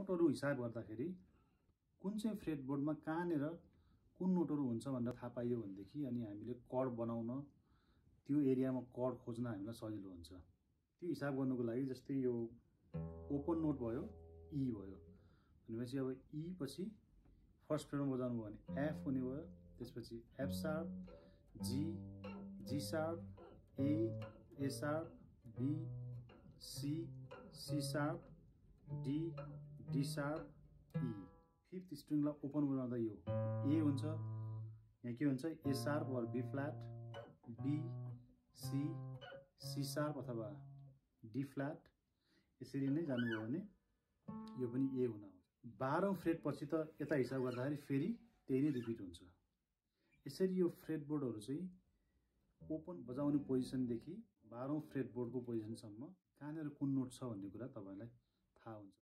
नोटहरू हिसाब गर्दाखेरि कुन चाहिँ फ्रेड बोर्डमा कहाँनिर कुन नोटहरू हुन्छ भनेर थाहा पाइयो भनेदेखि अनि हामीले कड बनाउन त्यो एरियामा कड खोज्न हामीलाई सजिलो हुन्छ। त्यो हिसाब गर्नुको लागि जस्तै यो ओपन नोट भयो ई भयो। भनेपछि अब ई पछि फर्स्ट फ्रेडमा बजाउनु भयो भने एफ हुने भयो त्यसपछि F sharp G G sharp A A B C C sharp D D sharp E. Fifth स्ट्रिङलाई open बनाउँदा यो ए हुन्छ। यहाँ के हुन्छ? ए सार्प वा B flat B C C अथवा डी फ्ल्याट। यसरी नै जानुभयो भने यो पनि ए हुन आउँछ। बाह्रौँ फ्रेड पछि त यता हिसाब गर्दाखेरि फेरि त्यही नै रिपिट हुन्छ। यसरी यो फ्रेड बोर्डहरू चाहिँ ओपन बजाउने पोजिसनदेखि बाह्रौँ फ्रेड बोर्डको पोजिसनसम्म कहाँनिर कुन नोट छ भन्ने कुरा तपाईँलाई थाहा हुन्छ।